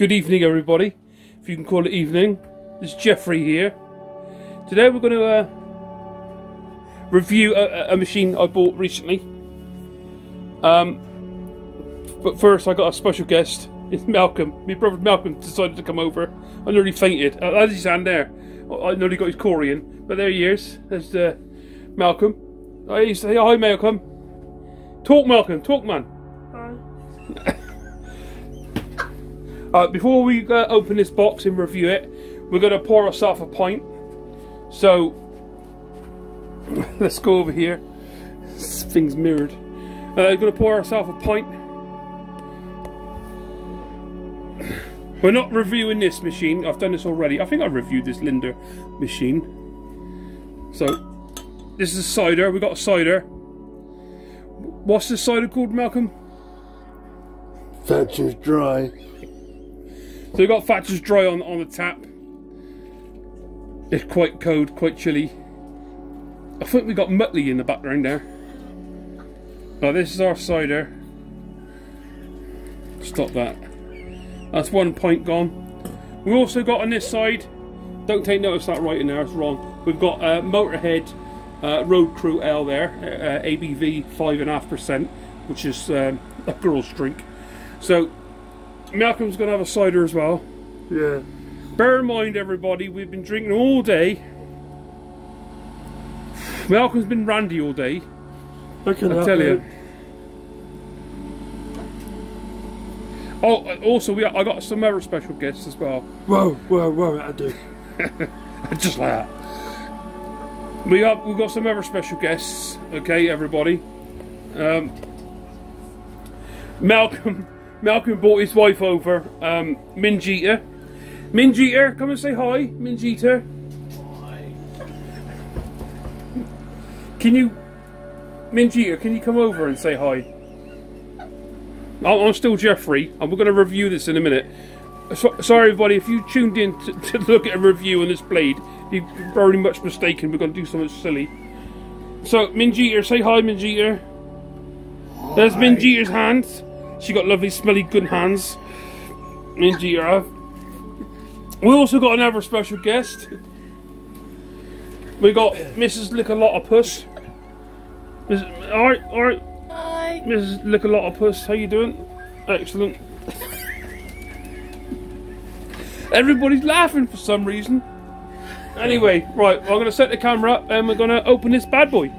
Good evening, everybody. If you can call it evening. It's Jeffrey here. Today we're going to uh, review a, a, machine I bought recently. Um, but first, I got a special guest. It's Malcolm. My brother Malcolm decided to come over. I nearly fainted. Uh, as he's stand there, I nearly got his Corey in. But there he is. There's uh, Malcolm. Hey, say hi, Malcolm. Talk, Malcolm. Talk, man. Uh, before we uh, open this box and review it, we're going to pour ourselves a pint. So, let's go over here. This thing's mirrored. Uh, going to pour ourselves a pint. We're not reviewing this machine. I've done this already. I think I reviewed this Lindr machine. So, this is a cider. We got a cider. What's the cider called, Malcolm? Thatcher's Dry. So we've got Thatcher's Dry on, on the tap. It's quite cold, quite chilly. I think we've got Muttley in the background there. Now this is our cider. Stop that. That's one point gone. We also got on this side, don't take notice that right in there, it's wrong. We've got uh, Motorhead uh, Road Crew L there, uh, ABV 5.5%, which is um, a girl's drink. So Malcolm's going to have a cider as well. Yeah. Bear in mind, everybody, we've been drinking all day. Malcolm's been randy all day. I can I tell you. Oh, also, we I got some other special guests as well. Whoa, whoa, whoa! I do. Just like that. We got we got some other special guests. Okay, everybody. Um, Malcolm Malcolm brought his wife over, um, Minjeeta. Minjeeta, come and say hi, Minjeeta. Hi. Can you, Minjeeta, can you come over and say hi? I'm still Jeffrey, and we're going to review this in a minute. So, sorry, everybody, if you tuned in to, to, look at a review on this blade, you're very much mistaken. We're going to do something silly. So, Minjeeta, say hi, Minjeeta. There's Minjeeta's hands. She got lovely, smelly, good hands. Minji, We also got another special guest. We got Mrs. Lick a lot of puss. Alright, alright. Hi. Mrs. Lick a lot of puss, how you doing? Excellent. Everybody's laughing for some reason. Anyway, right, I'm going to set the camera up and we're going to open this bad boy.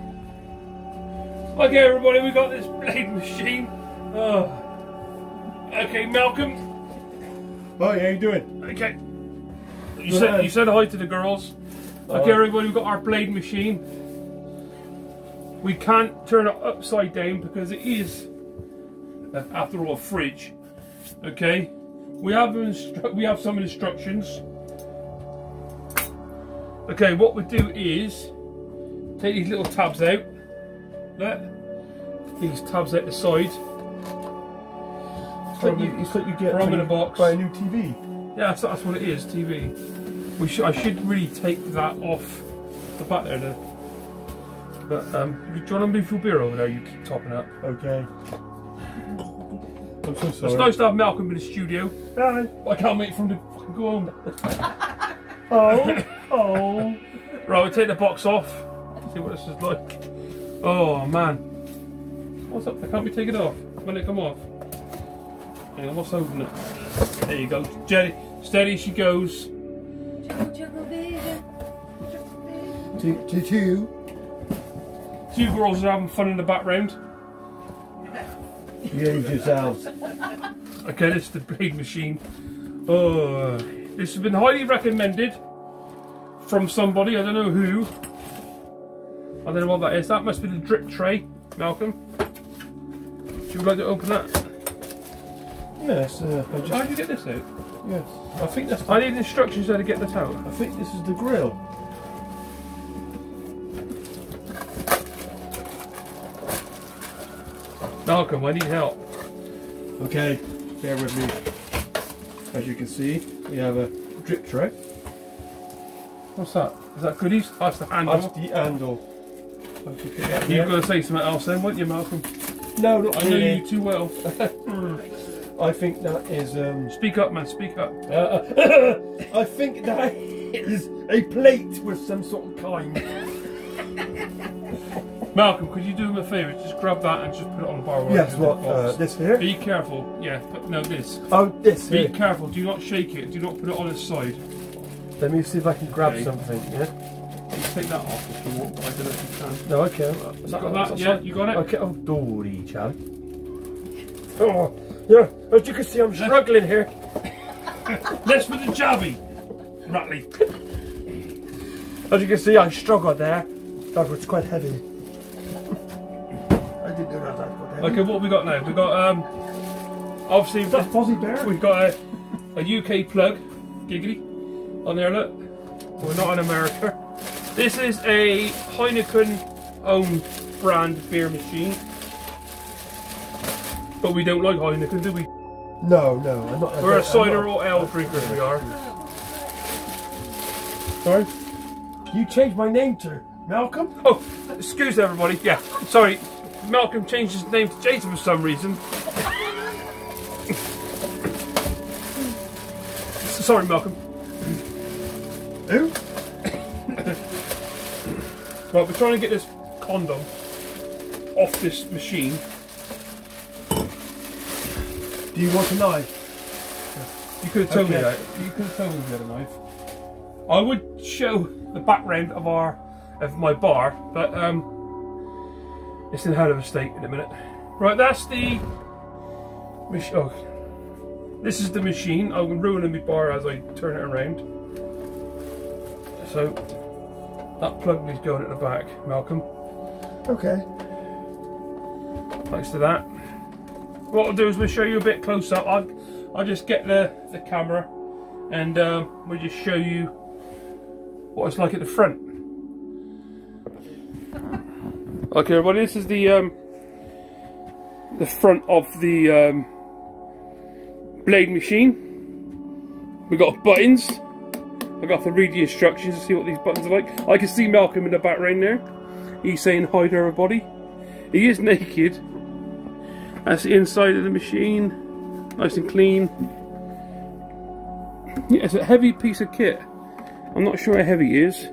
Okay, everybody, we got this blade machine. Oh. Okay, Malcolm. Hi, how you doing? Okay. You said you said hi to the girls. Okay, everybody, we've got our blade machine. We can't turn it upside down because it is, after all, a fridge. Okay, we have we have some instructions. Okay, what we do is take these little tabs out. Look, these tabs out the side like you, it's like you get from in a box. buy a new TV. Yeah, that's, that's what it is, TV. We should, I should really take that off the back there. But, um, do you want to move your beer over there? You keep topping up. Okay. I'm so It's sorry. nice to have Malcolm in the studio. Hi. I can't wait for him to fucking go home. Oh. Oh. Right, we'll take the box off. See what this is like. Oh man. What's up? Can't be it off. When it come off? Hang on, what's open it? There you go. Steady, steady she goes. Juggle, juggle, baby. Two, two, two. Two girls are having fun in the background. Behave yourselves. Okay, this is the blade machine. Oh, this has been highly recommended from somebody. I don't know who. I don't know what that is. That must be the drip tray, Malcolm. Would you like to open that? Yes, uh, I How just, did you get this out? yes. I think that's. I need instructions how to get this out. I think this is the grill. Malcolm, I need help. Okay, bear with me. As you can see, we have a drip tray. What's that? Is that goodies? That's the handle. That's the handle. You were going to say something else then, weren't you, Malcolm? No, not I know you too well. I think that is. Um, Speak up, man. Speak up. uh, I think that is a plate with some sort of kind. Malcolm, could you do me a favour? Just grab that and just put it on the bar. Yes, what? Uh, this here? Be careful. Yeah, but no, this. Oh, this Be here. careful. Do not shake it. Do not put it on its side. Let me see if I can grab Okay. something. Yeah. You take that off if you want. but I don't know if you can. No, okay. You got that? Yeah, you got it? Okay. Oh, Dory, Chad. Oh, yeah. As you can see, I'm struggling here. Let's put the jabby. Rattly. As you can see, I struggled there. That was quite heavy. I didn't know that that was heavy. Okay, what have we got now? We've got, um, obviously, Is that Fozzie Bear? We've got a, a UK plug, giggly, on there, look. We're not in America. This is a Heineken owned brand beer machine. But we don't like Heineken, do we? No, no, I'm not. We're a cider or ale drinkers, we are. Sorry? You changed my name to Malcolm? Oh, excuse everybody, yeah, sorry. Malcolm changed his name to Jason for some reason. sorry, Malcolm. Who? Right, we're trying to get this condom off this machine. Do you want a knife? You could have told me Okay. that. You could have told me we had a knife. I would show the background of our of my bar, but um, it's in a hell of a state in a minute. Right, that's the mach- Oh, this is the machine. I'm ruining my bar as I turn it around. So that plug is going at the back, Malcolm. Okay. Thanks to that. What I'll do is we'll show you a bit close up. I'll, I'll just get the, the camera and um, we'll just show you what it's like at the front. Okay, everybody, this is the um, the front of the um, blade machine. We've got buttons. I've got to read the instructions to see what these buttons are like. I can see Malcolm in the background there. He's saying hi to everybody. He is naked. That's the inside of the machine. Nice and clean. Yeah, it's a heavy piece of kit. I'm not sure how heavy it is.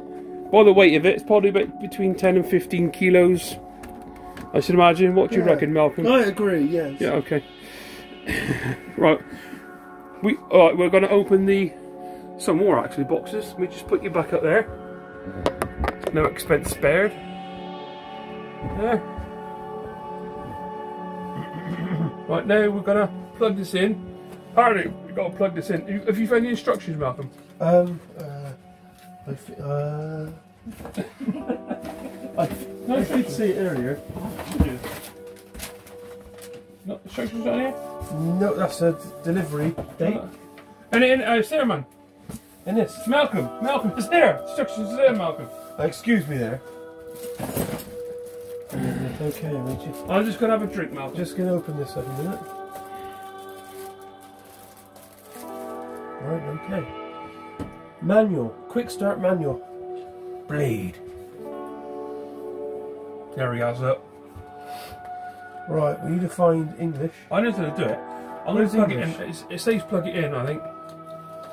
By the weight of it, it's probably about between 10 and 15 kilos. I should imagine. What do you Yeah. reckon, Malcolm? I agree, yes. Yeah, okay. right. We alright, we're gonna open the some more actually boxes. We just put you back up there. No expense spared. There. Right now we're gonna plug this in. Apparently we've got to plug this in. Have you found the instructions, Malcolm? Um, uh, I, th- uh, I, I did see it earlier. No instructions on here? No, that's a delivery date. And in uh, it's there, man. In this. Malcolm. Malcolm, it's there. Instructions are there, Malcolm. Uh, excuse me there. Okay, I'm just, I'm just gonna have a drink, Malcolm. just gonna open this up a minute. Right, okay. Manual. Quick start manual. Blade. There he has it. Right, we need to find English. I know how to do it. I'm going to plug it in. English? It's- It says plug it in, I think.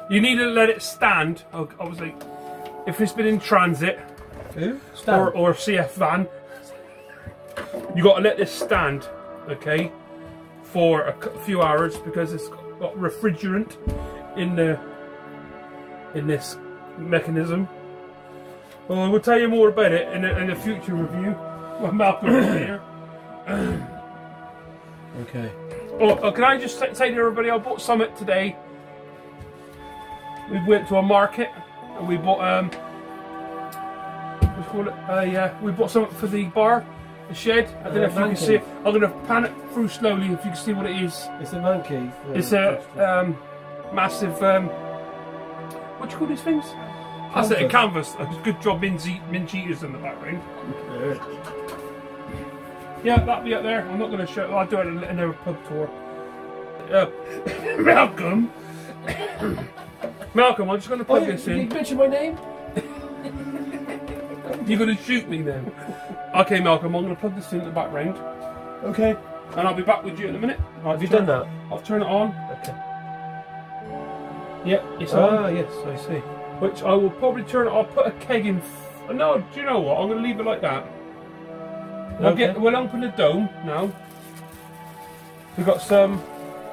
You need to let it stand. Obviously, if it's been in transit Who? or, or CF van, you got to let this stand, okay, for a few hours because it's got refrigerant in the in this mechanism. Well, I will tell you more about it in a, in a future review when Malcolm is here. Okay. Oh, uh, can I just say to everybody, I bought Summit today. We went to a market and we bought um, what do you call it? Uh, yeah, we bought something for the bar, the shed. I don't know if you can see it. I'm gonna pan it through slowly if you can see what it is. It's a man cave. uh, It's a um, massive um, what do you call these things? That's it, a canvas. A good job, Minzy, Minjeeters in the background. Yeah, that'll be up there. I'm not going to show. I'll do it in another pub tour. Uh, Malcolm. Malcolm, I'm just going to Oh, plug you, this you in. mentioned my name? You're going to shoot me now. Okay, Malcolm, I'm going to plug this in the background, Okay. and I'll be back with you in a minute. Have you done that? I'll turn it on. Okay. Yeah, it's on. Ah, yes, I see. Which I will probably turn. I'll put a keg in. F- no, do you know what? I'm going to leave it like that. We'll Okay. get. We'll open the dome now. We've got some.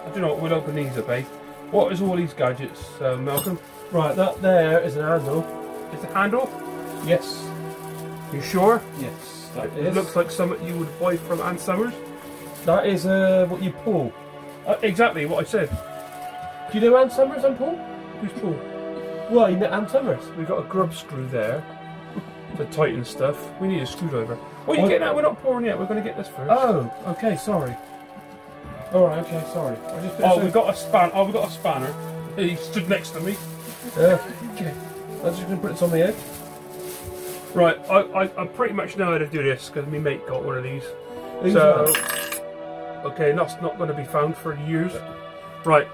I don't know. what We'll open these up, eh? What is all these gadgets, uh, Malcolm? Right, that there is an handle. Is the handle? Yes. You sure? Yes, that It is. looks like something you would buy from Ann Summers. that is uh, what you pull. Uh, exactly what I said. Do you know Ann Summers and Paul? Who's Paul? Well, you met Ann Summers. We've got a grub screw there to tighten stuff. We need a screwdriver. What are you getting at? We're not pouring yet. We're going to get this first. Oh, okay, sorry. Alright, okay, sorry. Just Oh, we've got a span. Oh, we've got a spanner. He stood next to me. Uh, okay. I'm just going to put this on my head. Right, I, I, I pretty much know how to do this because my mate got one of these. So, okay, that's not going to be found for years. Right.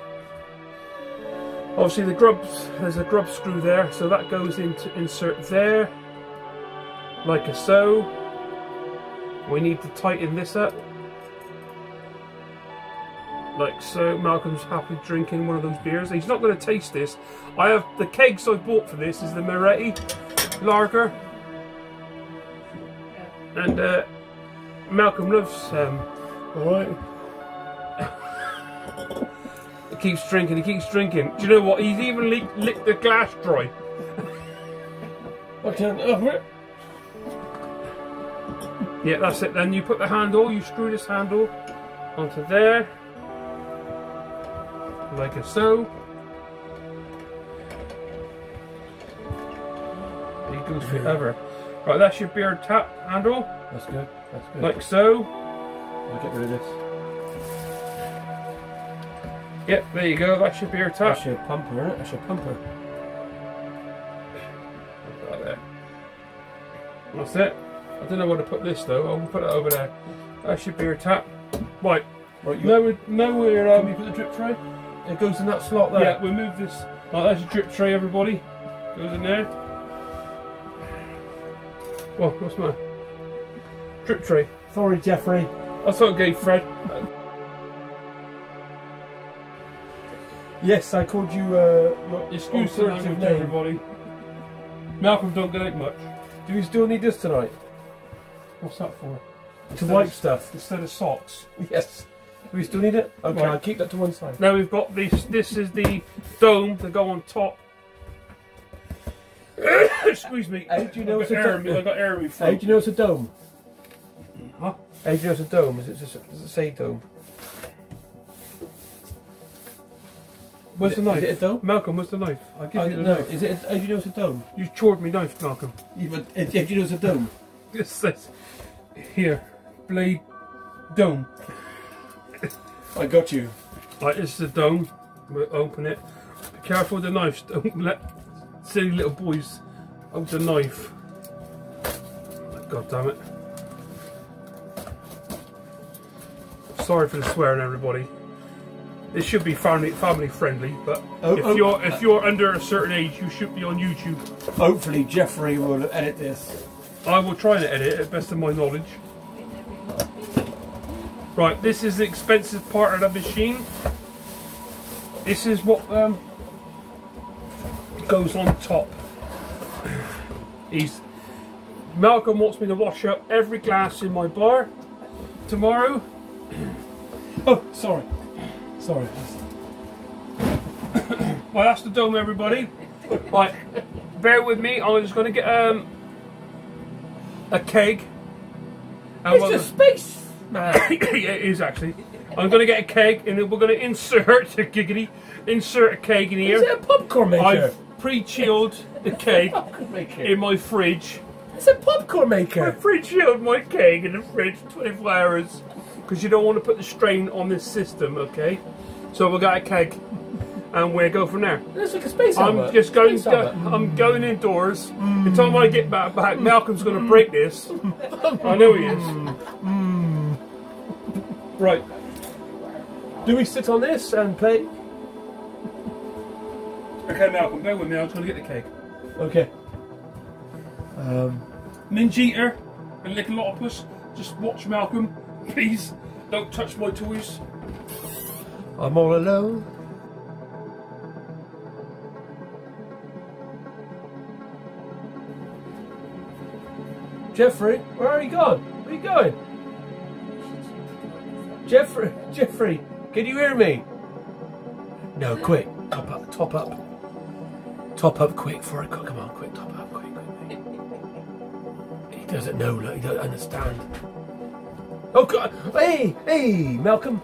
Obviously, the grubs. There's a grub screw there, so that goes into insert there, like a so. We need to tighten this up, like so. Malcolm's happy drinking one of those beers. He's not going to taste this. I have the kegs I bought for this is the Moretti lager, and uh, Malcolm loves um, Alright. He keeps drinking, he keeps drinking. Do you know what? He's even licked, licked the glass dry. I can't over it. Yeah, that's it. Then you put the handle, you screw this handle onto there. Like a so. It goes forever. Right, that that's your beard tap handle, That's good. That's good. like so. I'll get rid of this. Yep, there you go. That's your beard tap. That's your pumper, isn't it? That's your pumper. Right there. That's it. I don't know where to put this though. I'll put it over there. That's your beer tap. Right. Right, you No, we- no, we're Can um. we put the drip tray? It goes in that slot there. Yeah, we move this. Oh, that's your drip tray, everybody. Goes in there. Well, what's my drip tray? Sorry, Jeffrey. I That's okay, Fred. Yes, I called you uh, your Excuse name. everybody. Malcolm don't get out much. Do we still need this tonight? What's that for? To Instead wipe of- stuff? Instead of socks. Yes. Do we still need it? Okay, Right. I'll keep that to one side. Now we've got this. This is the dome to go on top. Excuse me. How do you know I've a dome? I've got air in me How do you know it's a dome? Huh? How do you know it's a dome? Is it just does it say dome? Where's the Is knife? it a dome? Malcolm, where's the knife? I'll give I you the know. knife. Is it? A, how do you know it's a dome? You chored me knife, Malcolm. Yeah, but uh, how do you know it's a dome? This says here, blade dome. I got you. Right, this is the dome. We'll open it. Be careful with the knives. Don't let silly little boys hold the knife. God damn it. Sorry for the swearing, everybody. This should be family family friendly, but Oh, if oh. you're if you're under a certain age, you should be on YouTube. Hopefully Jeffrey will edit this. I will try to edit it, best of my knowledge. Right, this is the expensive part of the machine. This is what um, goes on top. He's Malcolm wants me to wash up every glass in my bar tomorrow. Oh, sorry. Sorry. Well, that's the dome, everybody. Right, bear with me. I'm just going to get um a keg. And It's just space, man. yeah, it is actually. I'm going to get a keg, and then we're going to insert a giggity, insert a keg in Is it here. a popcorn maker? I've pre-chilled the maker. in my fridge. It's a popcorn maker. I pre-chilled my keg in the fridge 24 hours because you don't want to put the strain on this system, okay? So we've got a keg, and we'll go from there. It's like a space I'm just going. Go. I'm going indoors. The time I get back, back Malcolm's going to mm. break this. I know he is. Mm. Right. Do we sit on this and play? Okay, Malcolm, bear with me. I'm going to get the cake. Okay. Um, Ninja Eater and Little Octopus, just watch Malcolm, please. Don't touch my toys. I'm all alone. Jeffrey, where are you going? Where are you going? Jeffrey, Jeffrey, can you hear me? No, quick, top up, top up, top up, quick for it. Come on, quick, top up, quick. He doesn't know, look, he doesn't understand. Oh God! Hey, hey, Malcolm.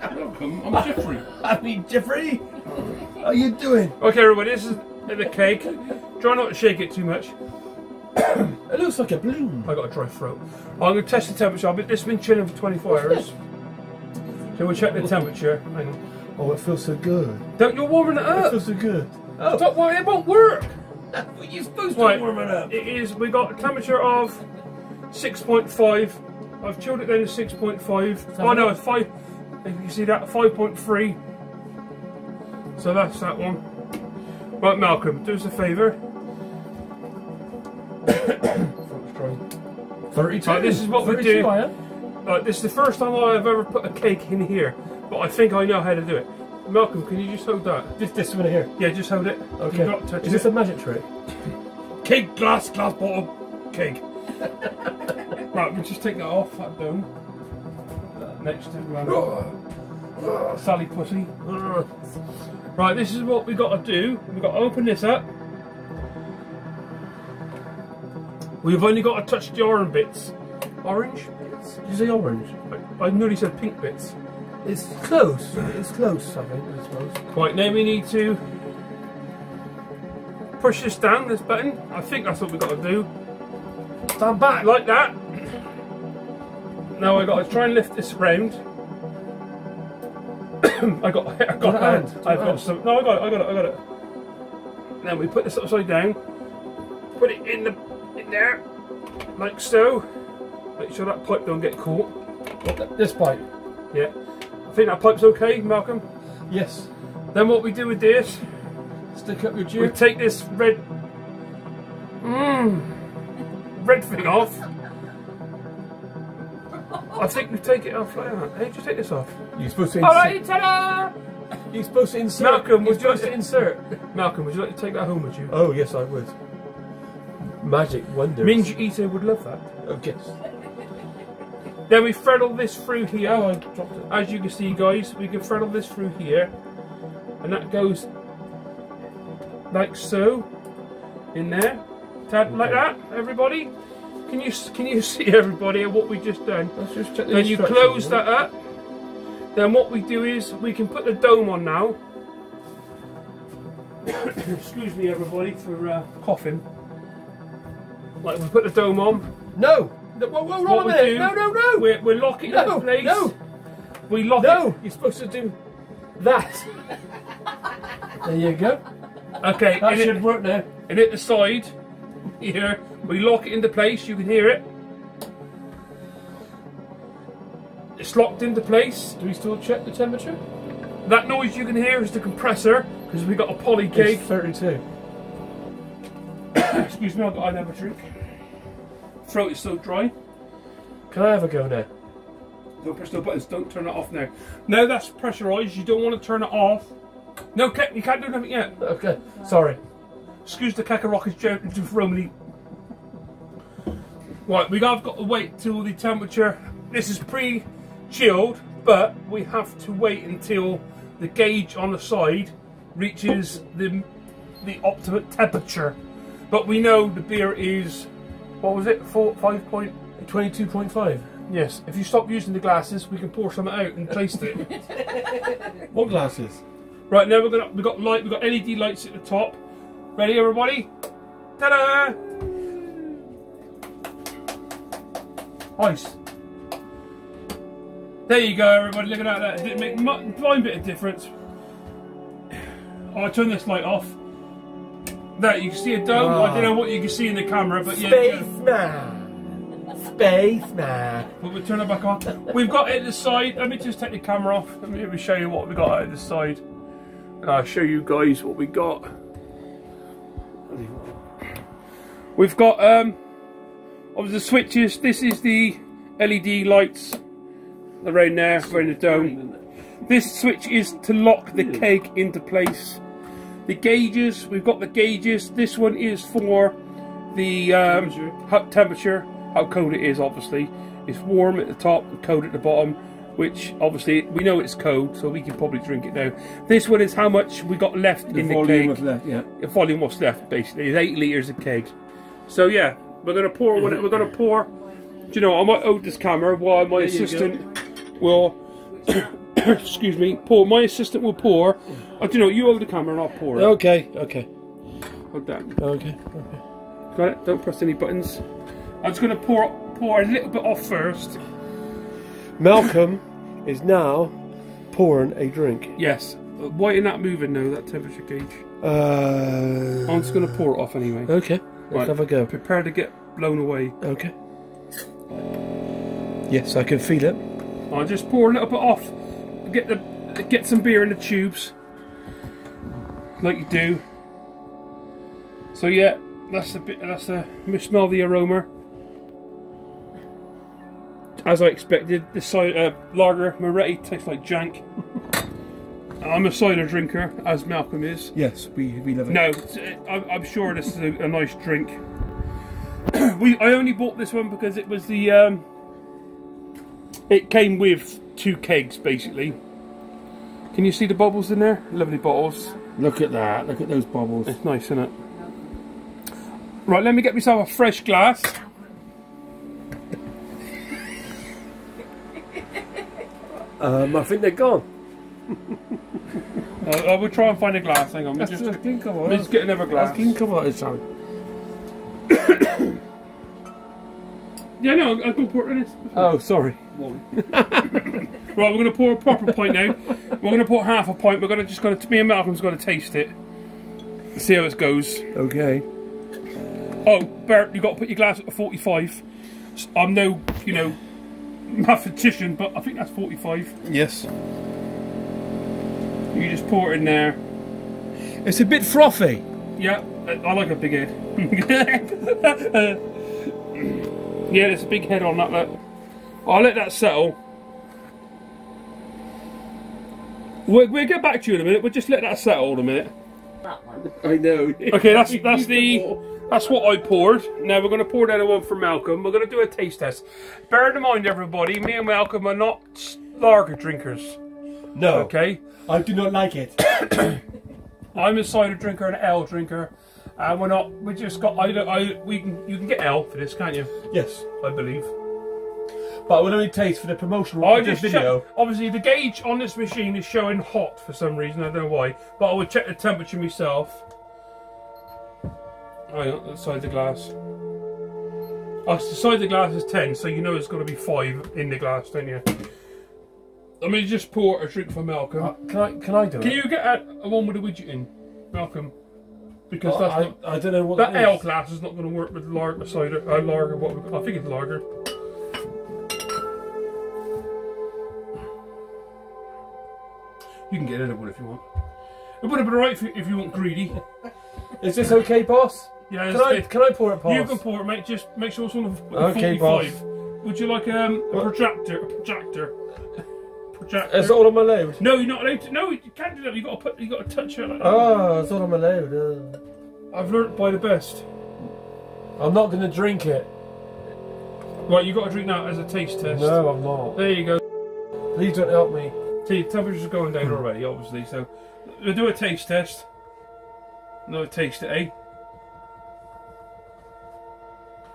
Malcolm, I'm Jeffrey. I mean, Jeffrey, how are you doing? Okay, everybody, this is the cake. Try not to shake it too much. It looks like a balloon. I got a dry throat. I'm going to test the temperature. But this has been chilling for 24 hours. So we'll check the temperature. Hang on. Oh, it feels so good. Don't you're warming it up. It feels so good. Oh, Don't worry, it won't work. well, you're supposed Right, to warm it up. it is. We got a temperature of 6.5. I've chilled it down to 6.5. Oh no, it's five. If you can see that, 5.3. So that's that one. Right, Malcolm, do us a favour. Throat's 32. Right, this is what we 32, do. I. Right, this is the first time I've ever put a cake in here, but I think I know how to do it. Malcolm, can you just hold that? This, this one here. Yeah, just hold it. Okay. Is this it. a magic trick? Cake, glass, glass bottle, cake. right, we'll just take that off, that dome. Next to um, Sally Pussy. Right, this is what we got to do. We've got to open this up. We've only got to touch the orange bits. Orange bits? Did you say orange? I, I nearly said pink bits. It's close. It's close, I think, I suppose. Right, now we need to push this down, this button. I think that's what we've got to do. Stand back. Like that. Now I've got to try and lift this round. I got, I got, a hand, I've got hand. some. No, I got it. I got it. I got it. Then we put this upside down. Put it in the in there, like so. Make sure that pipe don't get caught. This pipe. Yeah. I think that pipe's okay, Malcolm. Yes. Then what we do with this Stick up your We take this red, mmm, red thing off. I think we take it off like that. Hey, just take this off. You're supposed to All insert. right, ta-da! You're supposed to insert. Malcolm, You're would you supposed like to insert. Malcolm, would you like to take that home with you? Oh yes, I would. Magic wonder. Minge Eater would love that. Oh yes. Then we thread all this through here. Oh, I dropped it. As you can see, guys, we can thread all this through here, and that goes like so in there. Tad, Like that, everybody. Can you can you see everybody what we just done? Let's just check the Then you close that up. Then what we do is we can put the dome on now. Excuse me, everybody, for uh, coughing. Like we put the dome on. No. No, Whoa, whoa, What a do? No, no, no. We we lock it No, into place. no. We lock No. You're supposed to do that. there you go. Okay, That should it, work now. and at the side here, we lock it into place. You can hear it. It's locked into place. Do we still check the temperature? That noise you can hear is the compressor because we got a poly cake. It's 32. Excuse me, I've got another drink. Throat is so dry. Can I have a go now? Don't press no buttons. Don't turn it off now. Now that's pressurised. You don't want to turn it off. No, you can't do nothing yet. Okay. Sorry. Excuse the Kakarot's joke into Romany. Right, we have got to wait till the temperature. This is pre-chilled, but we have to wait until the gauge on the side reaches the the optimate temperature. But we know the beer is what was it? Four, five point. 22.5. Yes. If you stop using the glasses, we can pour some out and taste it. What glasses? Right now we're gonna we got light we got LED lights at the top. Ready everybody? Ta-da! Ice. There you go everybody, look at that. That didn't make mu- blind bit of difference. Oh, I turn this light off. There, you can see a dome. I don't know what you can see in the camera, but yeah. yeah. Spaceman. Spaceman. But we turn it back on. We've got it at the side. Let me just take the camera off. Let me, let me show you what we got at the side. And I'll show you guys what we got. We've got um of the switches. This is the LED lights around there, around the dome. This switch is to lock the keg into place. The gauges, we've got the gauges. This one is for the um, Temperature. hot temperature, how cold it is. Obviously, it's warm at the top, and cold at the bottom. Which obviously we know it's cold, so we can probably drink it now. This one is how much we got left in the keg. left, yeah. The volume what's left basically is eight liters of keg. So yeah, we're gonna pour. We're gonna pour. Do you know? I might hold this camera while my you assistant will. excuse me. Pour. My assistant will pour. Oh, do you know? You hold the camera and I'll pour it. Okay, okay, Hold that. okay, okay. Got it. Don't press any buttons. I'm just gonna pour pour a little bit off first. Malcolm is now pouring a drink. Yes. Uh, Why isn't that moving now? That temperature gauge. Uh, I'm just gonna pour it off anyway. okay, let's Right. have a go. Prepare to get blown away. Okay. Yes, I can feel it. I'll just pour a little bit off. Get the get some beer in the tubes, like you do. So yeah, that's the bit. That's the. Smell the aroma. As I expected, this cider, uh, lager Moretti tastes like jank. I'm a cider drinker, as Malcolm is. Yes, we, we love it. No, I'm, I'm sure this is a, a nice drink. we I only bought this one because it was the um, it came with two kegs basically. Can you see the bubbles in there? Lovely bottles. Look at that. Look at those bubbles. It's nice, isn't it? Right, let me get myself a fresh glass. Um, I think they're gone. Uh, I will try and find a glass. Hang on, let me Let's just, just think about let's get another glass. come on, sorry. Yeah, no, I'll go pour it in this. Oh, sorry. Right, we're going to pour a proper pint now. We're going to pour half a pint. We're going to just going to. Me and Malcolm's going to taste it. See how it goes. Okay. Oh, Bert, you got to put your glass at a 45. I'm no, you know, mathematician, but I think that's 45. Yes. You just pour it in there. It's a bit frothy. Yeah, I I like a big head. yeah, there's a big head on that. Look. I'll let that settle. We'll, we'll get back to you in a minute. We'll just let that settle in a minute. That one. I know. Okay, that's that's the that's what I poured. Now we're going to pour down a one for Malcolm. We're going to do a taste test. Bear in mind, everybody, me and Malcolm are not lager drinkers. No. Okay, I do not like it. I'm a cider drinker and an ale drinker, and we're not. We just got. I, don't- I we can you can get ale for this, can't you? yes. I believe. But I will only taste for the promotional I of this just video. obviously the gauge on this machine is showing hot for some reason. I don't know why, but I would check the temperature myself. Oh, that's side of the glass. Oh, the side of the glass is ten, so you know it's got to be five in the glass, don't you? Let me just pour a drink for Malcolm. Uh, can I can I do it? Can it? you get a, a one with a widget in, Malcolm? Because that's I, not, I don't know what that that ale glass is not going to work with lager cider. Uh, lager, what I think it's lager. You can get another one if you want. It would have been alright if, you- if you weren't greedy. Is this okay, boss? Yeah, Can I, can I pour it past? you can pour it, mate. Just make sure it's on the Okay, 45. Would you like um, a projector? A projector. Projector. It's all on my load. No, you're not allowed to. No, you can't do that. You got to put. You got to touch it. Like that. Oh, it's all on my load. Uh, I've learnt by the best. I'm not going to drink it. Right, you got to drink that as a taste test. No, I'm not. There you go. Please don't help me. See, temperature's going down already, obviously. So we'll do a taste test. No taste it, eh?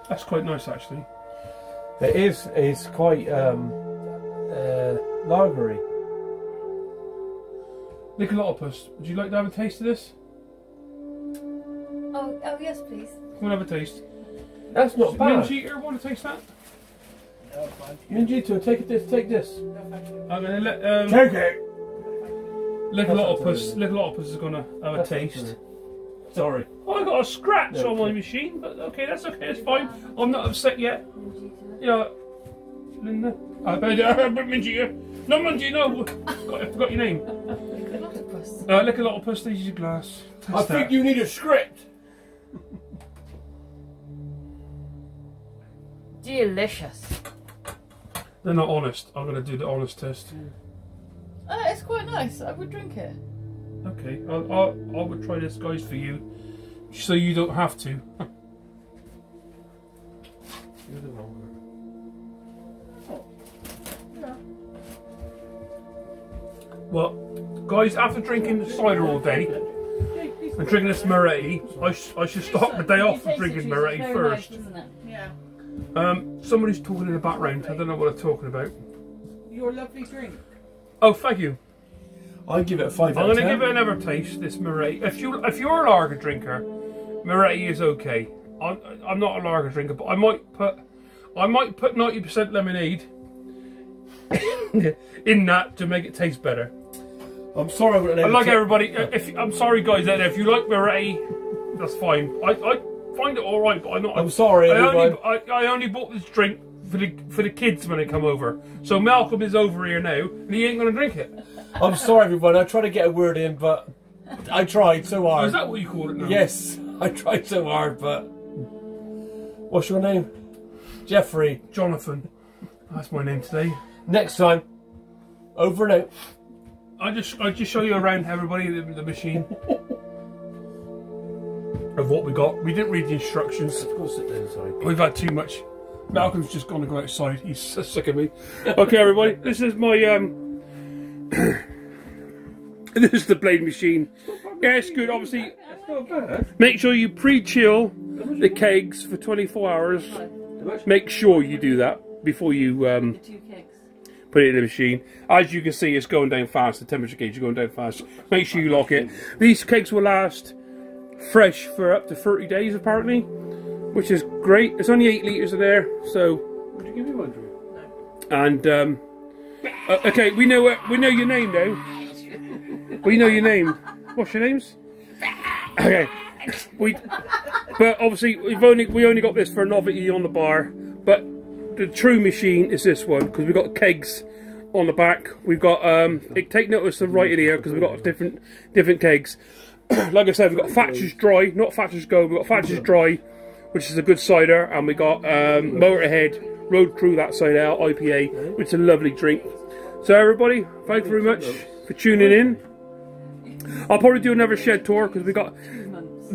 That's quite nice, actually. It is. It's quite um, uh, lagery. Nickelopus, would you like to have a taste of this? Oh, oh yes, please. Come and have a taste. That's not bad. Minji, want to taste that? Minjito, take this. Take this. I'm gonna let um, Take it. Nickelopus. Nickelopus is gonna have a That's taste. Sorry. Oh, I got a scratch No, on my machine, but okay, that's okay, it's fine. I'm not upset yet. Yeah, Linda. I bet Minji. No, Minji, no. I forgot your name. Octopus. Uh, Nickelopus, this is your glass. Taste I that. think you need a script. Delicious. They're not honest. I'm gonna do the honest test. Uh, it's quite nice. I would drink it. Okay, I'll, I'll, I would try this, guys, for you, so you don't have to. you're the winner Well, guys, after drinking cider all day and drinking this Moretti, I, sh- I should start the day off from drinking Moretti first. Yeah. Um, somebody's talking in the background. I don't know what they're talking about. Your lovely drink. Oh, thank you. I give it a five. I'm going to give it another taste. This Moretti. If you if you're a lager drinker, Moretti is okay. I'm I'm not a lager drinker, but I might put I might put ninety percent lemonade in that to make it taste better. I'm sorry. I'm like everybody. uh, If I'm sorry, guys, out there, if you like Moretti, that's fine. I, I find it all right, but I'm not. I'm sorry, I only everyone. I, I only bought this drink for the for the kids when they come over. So Malcolm is over here now, and he ain't gonna drink it. I'm sorry, everyone. I tried to get a word in, but I tried so hard. is that what you call it now? Yes, I tried so hard, but what's your name? Jeffrey. Jonathan. That's my name today. Next time, over and out. I just I just show you around everybody the, the machine of what we got. We didn't read the instructions. Go sit down, sorry. We've had too much. Malcolm's just gone to go outside. He's so sick of me. Okay, everybody, this is my um. this is the blade machine. Yeah, it's good. Obviously, make sure you pre-chill the kegs for 24 hours. Make sure you do that before you um, put it in the machine. As you can see, it's going down fast. The temperature gauge is going down fast. Make sure you lock it. These cakes will last fresh for up to 30 days, apparently, which is great. It's only 8 litres in there, so. Would you give me one, Drew? And, um, uh, okay, we know uh, we know your name now. We know your name. What's your names? Okay. We, but obviously we've only we only got this for a novelty on the bar. But the true machine is this one because we've got kegs on the back. We've got um. Take notice of right in here because we've got different different kegs. like I said, we've got Thatcher's Dry, not Thatcher's Gold. We've got Thatcher's Dry, which is a good cider, and we got um, Motorhead Road Crew that side out IPA, which is a lovely drink. So everybody, thank you very much for tuning in. I'll probably do another shed tour because we got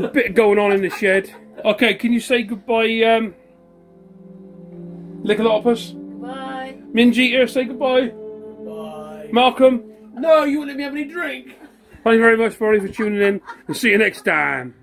a bit going on in the shed. Okay, can you say goodbye, um, Lickalopus? Bye. Minji here, say goodbye. Bye. Malcolm, No, you wouldn't let me have any drink. Thank you very much, everybody, for tuning in, and see you next time.